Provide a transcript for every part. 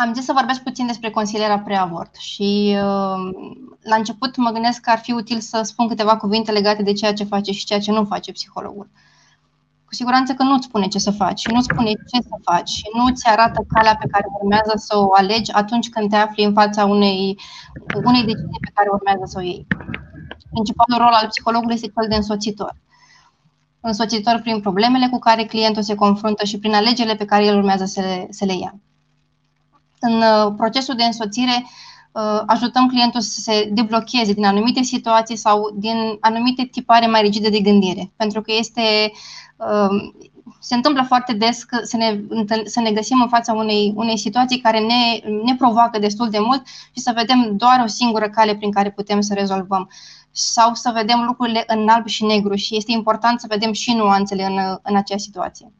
am zis să vorbesc puțin despre consilierea preavort și uh, la început mă gândesc că ar fi util să spun câteva cuvinte legate de ceea ce face și ceea ce nu face psihologul. Cu siguranță că nu-ți spune ce să faci și nu-ți spune ce să faci și nu-ți arată calea pe care urmează să o alegi atunci când te afli în fața unei, unei decizii pe care urmează să o iei. Principalul rol al psihologului este cel de însoțitor. Însoțitor prin problemele cu care clientul se confruntă și prin alegerile pe care el urmează să le, să le ia. În uh, procesul de însoțire uh, ajutăm clientul să se deblocheze din anumite situații sau din anumite tipare mai rigide de gândire, pentru că este uh, se întâmplă foarte des că să ne, să ne găsim în fața unei, unei situații care ne, ne provoacă destul de mult și să vedem doar o singură cale prin care putem să rezolvăm sau să vedem lucrurile în alb și negru și este important să vedem și nuanțele în, în acea situație.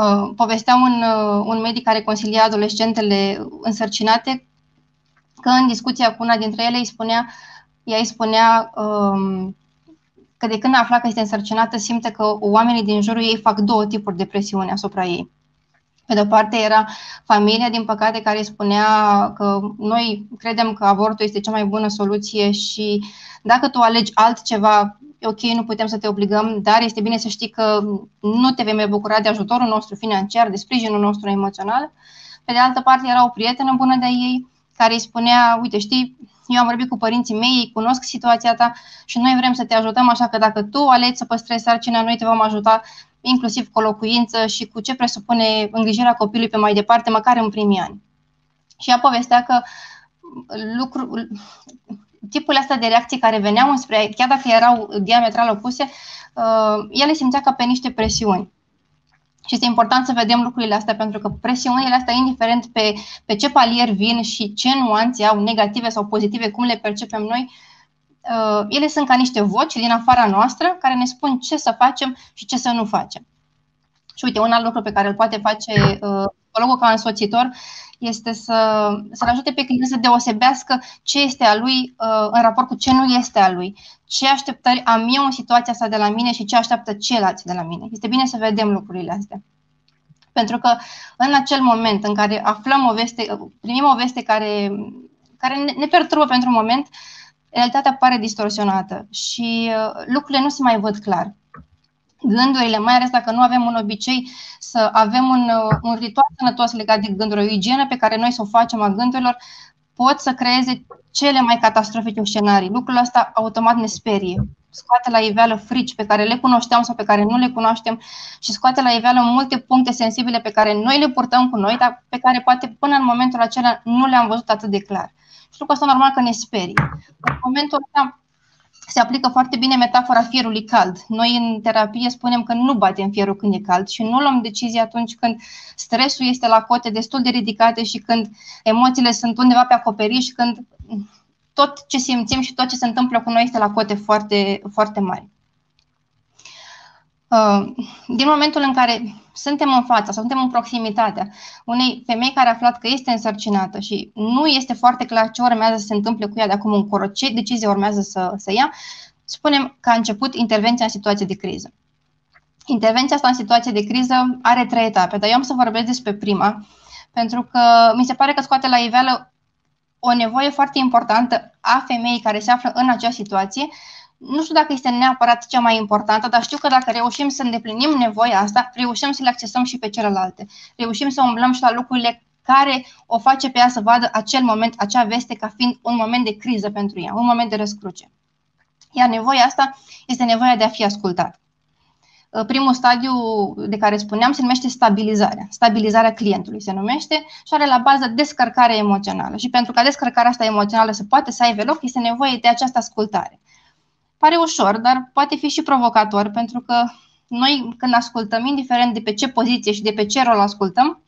Uh, povestea un, uh, un medic care consilia adolescentele însărcinate că în discuția cu una dintre ele îi spunea, ea îi spunea um, că de când a aflat că este însărcinată, simte că oamenii din jurul ei fac două tipuri de presiune asupra ei. Pe de-o parte era familia, din păcate, care spunea că noi credem că avortul este cea mai bună soluție și dacă tu alegi altceva, ok, nu putem să te obligăm, dar este bine să știi că nu te vei mai bucura de ajutorul nostru financiar, de sprijinul nostru emoțional. Pe de altă parte, era o prietenă bună de ei care îi spunea, uite, știi, eu am vorbit cu părinții mei, ei cunosc situația ta și noi vrem să te ajutăm, așa că dacă tu alegi să păstrezi sarcina, noi te vom ajuta inclusiv cu locuință și cu ce presupune îngrijirea copilului pe mai departe, măcar în primii ani. Și ea povestea că lucru, tipul astea de reacții care veneau înspre chiar dacă erau diametral opuse, uh, ele simțea ca pe niște presiuni. Și este important să vedem lucrurile astea, pentru că presiunile astea, indiferent pe, pe ce palier vin și ce nuanțe au, negative sau pozitive, cum le percepem noi, uh, ele sunt ca niște voci din afara noastră care ne spun ce să facem și ce să nu facem. Și uite, un alt lucru pe care îl poate face uh, psihologul ca însoțitor este să, să-l ajute pe client să deosebească ce este a lui uh, în raport cu ce nu este a lui, ce așteptări am eu în situația asta de la mine și ce așteaptă ceilalți de la mine. Este bine să vedem lucrurile astea. Pentru că în acel moment în care aflăm o veste, primim o veste care, care ne, ne perturbă pentru un moment, realitatea pare distorsionată și uh, lucrurile nu se mai văd clar gândurile, mai ales dacă nu avem un obicei să avem un, uh, un ritual sănătos legat de gânduri, o igienă pe care noi să o facem a gândurilor, pot să creeze cele mai catastrofice scenarii. Lucrul ăsta automat ne sperie. Scoate la iveală frici pe care le cunoșteam sau pe care nu le cunoaștem și scoate la iveală multe puncte sensibile pe care noi le purtăm cu noi, dar pe care poate până în momentul acela nu le-am văzut atât de clar. Și lucrul ăsta normal că ne sperie. În momentul ăsta se aplică foarte bine metafora fierului cald. Noi în terapie spunem că nu batem fierul când e cald și nu luăm decizii atunci când stresul este la cote destul de ridicate și când emoțiile sunt undeva pe acoperiș, când tot ce simțim și tot ce se întâmplă cu noi este la cote foarte, foarte mari. Uh, din momentul în care suntem în fața sau suntem în proximitatea unei femei care a aflat că este însărcinată și nu este foarte clar ce urmează să se întâmple cu ea de acum încolo, ce decizie urmează să, să ia, spunem că a început intervenția în situație de criză. Intervenția asta în situație de criză are trei etape, dar eu am să vorbesc despre prima, pentru că mi se pare că scoate la iveală o nevoie foarte importantă a femeii care se află în acea situație nu știu dacă este neapărat cea mai importantă, dar știu că dacă reușim să îndeplinim nevoia asta, reușim să le accesăm și pe celelalte. Reușim să umblăm și la lucrurile care o face pe ea să vadă acel moment, acea veste ca fiind un moment de criză pentru ea, un moment de răscruce. Iar nevoia asta este nevoia de a fi ascultat. Uh, primul stadiu de care spuneam se numește stabilizarea. Stabilizarea clientului se numește și are la bază descărcarea emoțională. Și pentru ca descărcarea asta emoțională să poate să aibă loc, este nevoie de această ascultare. Pare ușor, dar poate fi și provocator, pentru că noi când ascultăm, indiferent de pe ce poziție și de pe ce rol ascultăm,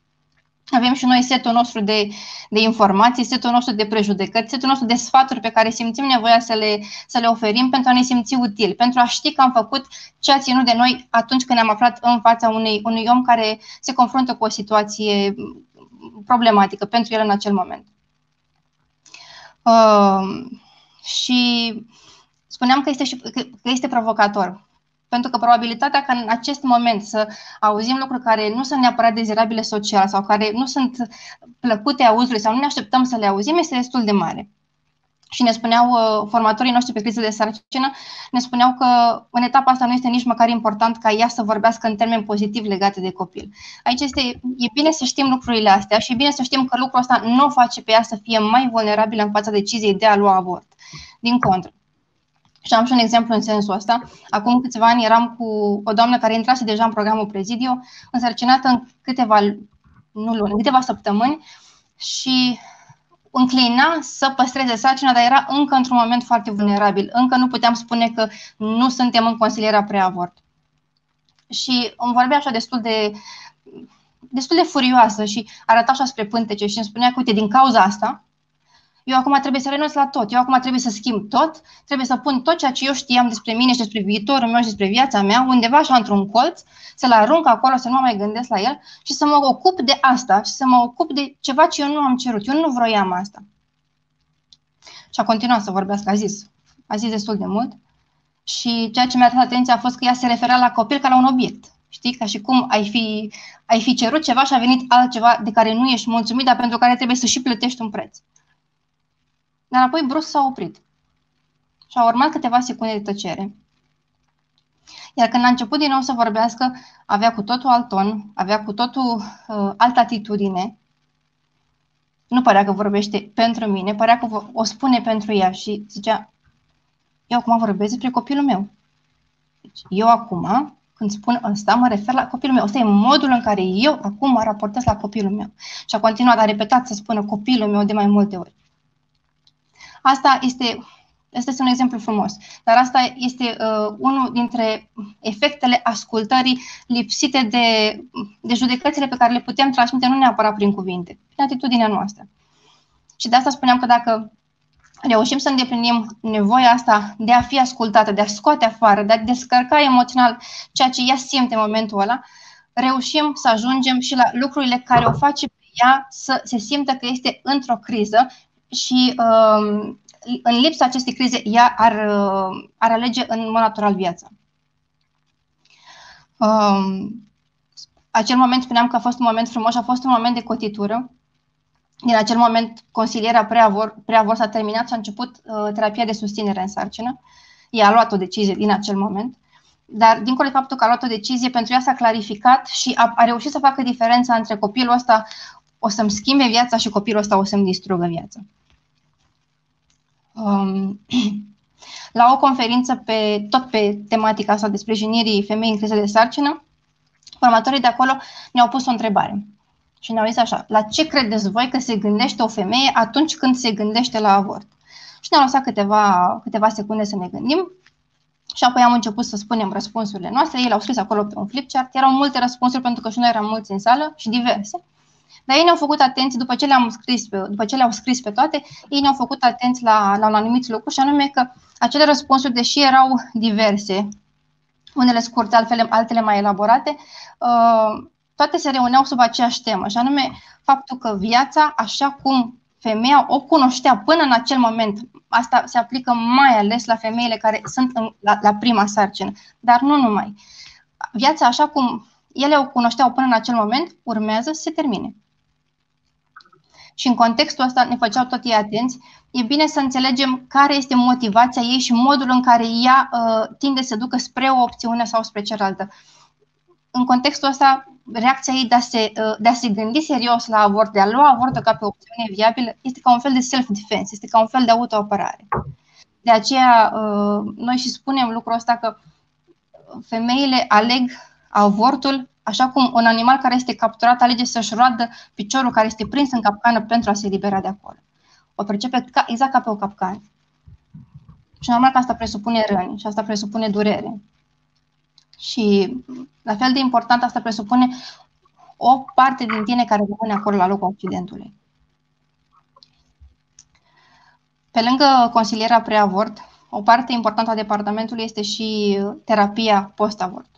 avem și noi setul nostru de, de informații, setul nostru de prejudecăți, setul nostru de sfaturi pe care simțim nevoia să le, să le oferim pentru a ne simți util, pentru a ști că am făcut ce a ținut de noi atunci când ne-am aflat în fața unui, unui om care se confruntă cu o situație problematică pentru el în acel moment. Uh, și spuneam că este, și, că este provocator. Pentru că probabilitatea ca în acest moment să auzim lucruri care nu sunt neapărat dezirabile social sau care nu sunt plăcute auzului sau nu ne așteptăm să le auzim este destul de mare. Și ne spuneau uh, formatorii noștri pe criză de sarcină, ne spuneau că în etapa asta nu este nici măcar important ca ea să vorbească în termeni pozitiv legate de copil. Aici este, e bine să știm lucrurile astea și e bine să știm că lucrul ăsta nu o face pe ea să fie mai vulnerabilă în fața deciziei de a lua avort. Din contră. Și am și un exemplu în sensul ăsta. Acum câțiva ani eram cu o doamnă care intrase deja în programul Prezidio, însărcinată în câteva, nu luni, în câteva săptămâni și înclina să păstreze sarcina, dar era încă într-un moment foarte vulnerabil. Încă nu puteam spune că nu suntem în consilierea preavort. Și îmi vorbea așa destul de, destul de furioasă și arăta așa spre pântece și îmi spunea că, uite, din cauza asta, eu acum trebuie să renunț la tot, eu acum trebuie să schimb tot, trebuie să pun tot ceea ce eu știam despre mine și despre viitorul meu și despre viața mea, undeva așa într-un colț, să-l arunc acolo, să nu mă mai gândesc la el și să mă ocup de asta și să mă ocup de ceva ce eu nu am cerut. Eu nu vroiam asta. Și a continuat să vorbească, a zis. A zis destul de mult. Și ceea ce mi-a atras atenția a fost că ea se referea la copil ca la un obiect. Știi? Ca și cum ai fi, ai fi cerut ceva și a venit altceva de care nu ești mulțumit, dar pentru care trebuie să și plătești un preț. Dar apoi brusc s-a oprit. Și au urmat câteva secunde de tăcere. Iar când a început din nou să vorbească, avea cu totul alt ton, avea cu totul uh, altă atitudine. Nu părea că vorbește pentru mine, părea că o spune pentru ea și zicea, eu acum vorbesc despre copilul meu. Deci, eu acum, când spun asta, mă refer la copilul meu. Asta e modul în care eu acum mă raportez la copilul meu. Și a continuat, a repetat să spună copilul meu de mai multe ori. Asta este, este un exemplu frumos, dar asta este uh, unul dintre efectele ascultării lipsite de, de judecățile pe care le putem transmite nu neapărat prin cuvinte, prin atitudinea noastră. Și de asta spuneam că dacă reușim să îndeplinim nevoia asta de a fi ascultată, de a scoate afară, de a descărca emoțional ceea ce ea simte în momentul ăla, reușim să ajungem și la lucrurile care o face pe ea să se simtă că este într-o criză și um, în lipsa acestei crize ea ar, uh, ar alege în mod natural viața. Um, acel moment spuneam că a fost un moment frumos și a fost un moment de cotitură. Din acel moment, consilierea preavor, preavor s-a terminat și a început uh, terapia de susținere în sarcină. Ea a luat o decizie din acel moment. Dar, dincolo de faptul că a luat o decizie, pentru ea s-a clarificat și a, a reușit să facă diferența între copilul ăsta o să-mi schimbe viața și copilul ăsta o să-mi distrugă viața. Um, la o conferință pe, tot pe tematica asta de sprijinirii femei în criză de sarcină, formatorii de acolo ne-au pus o întrebare. Și ne-au zis așa, la ce credeți voi că se gândește o femeie atunci când se gândește la avort? Și ne-au lăsat câteva, câteva secunde să ne gândim și apoi am început să spunem răspunsurile noastre. Ei le-au scris acolo pe un flipchart. Erau multe răspunsuri pentru că și noi eram mulți în sală și diverse. Dar ei ne-au făcut atenți, după ce le-am scris, pe, după ce le-au scris pe toate, ei ne-au făcut atenți la, la un anumit lucru și anume că acele răspunsuri, deși erau diverse, unele scurte, altele, altele mai elaborate, uh, toate se reuneau sub aceeași temă, și anume faptul că viața, așa cum femeia o cunoștea până în acel moment, asta se aplică mai ales la femeile care sunt în, la, la prima sarcină, dar nu numai. Viața, așa cum ele o cunoșteau până în acel moment, urmează să se termine și în contextul ăsta ne făceau tot ei atenți, e bine să înțelegem care este motivația ei și modul în care ea uh, tinde să ducă spre o opțiune sau spre cealaltă. În contextul ăsta, reacția ei de a, se, uh, de a se gândi serios la avort, de a lua avortul ca pe o opțiune viabilă, este ca un fel de self-defense, este ca un fel de autoapărare. De aceea, uh, noi și spunem lucrul ăsta că femeile aleg avortul Așa cum un animal care este capturat alege să-și roadă piciorul care este prins în capcană pentru a se libera de acolo. O percepe ca, exact ca pe o capcană. Și normal că asta presupune răni și asta presupune durere. Și la fel de important, asta presupune o parte din tine care rămâne acolo la locul accidentului. Pe lângă consilierea preavort, o parte importantă a departamentului este și terapia post-avort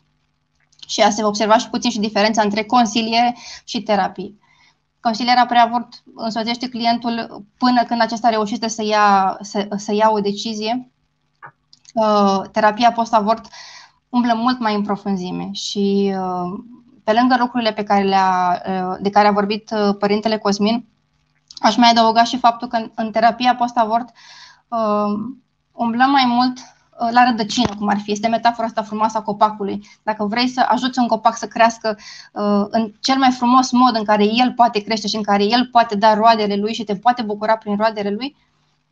și a se observa și puțin și diferența între consiliere și terapie. Consilierea preavort însoțește clientul până când acesta reușește să ia, să, să ia o decizie. Uh, terapia post-avort umblă mult mai în profunzime și uh, pe lângă lucrurile pe care le-a, uh, de care a vorbit uh, părintele Cosmin, aș mai adăuga și faptul că în terapia post-avort umblăm mai mult la rădăcină, cum ar fi. Este metafora asta frumoasă a copacului. Dacă vrei să ajuți un copac să crească în cel mai frumos mod în care el poate crește și în care el poate da roadele lui și te poate bucura prin roadele lui,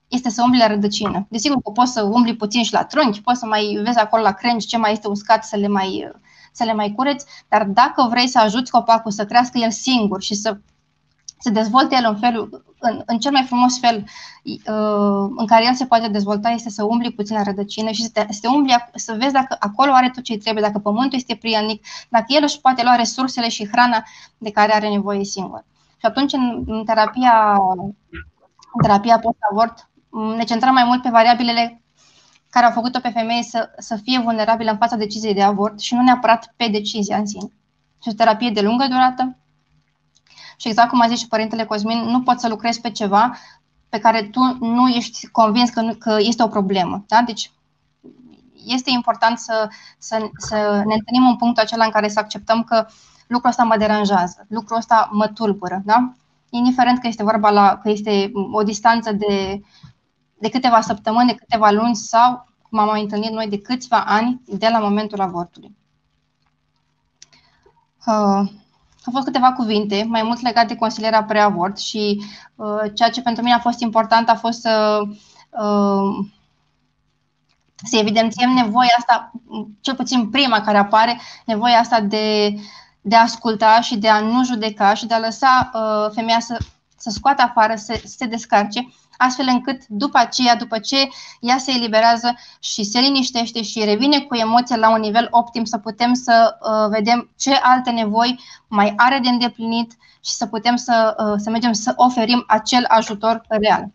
este să umbli la rădăcină. Desigur că poți să umbli puțin și la trunchi, poți să mai vezi acolo la crengi ce mai este uscat să le mai, să le mai cureți, dar dacă vrei să ajuți copacul să crească el singur și să se dezvolte el în felul, în, în cel mai frumos fel uh, în care el se poate dezvolta este să umbli puțin la rădăcină și să, te, să te umbli, să vezi dacă acolo are tot ce trebuie, dacă pământul este prielnic, dacă el își poate lua resursele și hrana de care are nevoie singur. Și atunci în, în terapia, în terapia post-avort ne centrăm mai mult pe variabilele care au făcut-o pe femeie să, să fie vulnerabilă în fața deciziei de avort și nu neapărat pe decizia în sine. Și o terapie de lungă durată. Și exact cum a zis și părintele Cosmin, nu poți să lucrezi pe ceva pe care tu nu ești convins că, nu, că este o problemă. Da? Deci este important să, să, să ne întâlnim în punctul acela în care să acceptăm că lucrul ăsta mă deranjează, lucrul ăsta mă tulbură. Da? Indiferent că este vorba la, că este o distanță de de câteva săptămâni, de câteva luni sau, cum am mai întâlnit noi, de câțiva ani de la momentul avortului. Uh, au fost câteva cuvinte, mai mult legate de consilierea preavort și uh, ceea ce pentru mine a fost important a fost să, uh, să evidențiem nevoia asta, cel puțin prima care apare, nevoia asta de, de a asculta și de a nu judeca și de a lăsa uh, femeia să, să scoată afară, să, să se descarce astfel încât după aceea, după ce ea se eliberează și se liniștește și revine cu emoția la un nivel optim, să putem să uh, vedem ce alte nevoi mai are de îndeplinit și să putem să, uh, să mergem să oferim acel ajutor real.